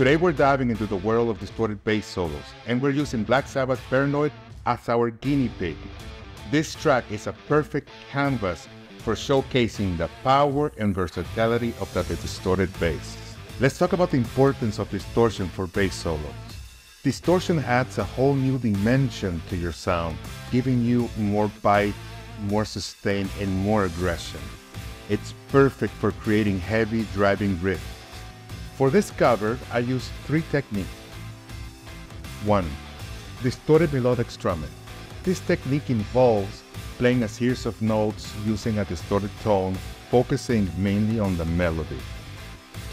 Today we're diving into the world of distorted bass solos, and we're using Black Sabbath Paranoid as our guinea pig. This track is a perfect canvas for showcasing the power and versatility of the distorted bass. Let's talk about the importance of distortion for bass solos. Distortion adds a whole new dimension to your sound, giving you more bite, more sustain, and more aggression. It's perfect for creating heavy driving riffs. For this cover, I use three techniques. 1. Distorted melodic strumming. This technique involves playing a series of notes using a distorted tone, focusing mainly on the melody.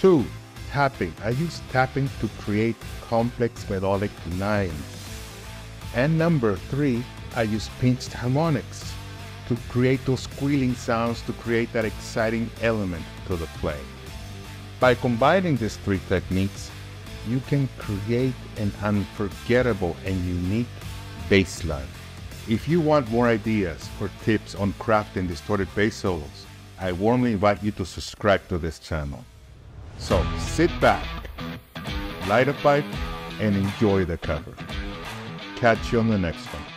2. Tapping. I use tapping to create complex melodic lines. And number 3. I use pinched harmonics to create those squealing sounds to create that exciting element to the play. By combining these three techniques, you can create an unforgettable and unique bass line. If you want more ideas or tips on crafting distorted bass solos, I warmly invite you to subscribe to this channel. So sit back, light a pipe, and enjoy the cover. Catch you on the next one.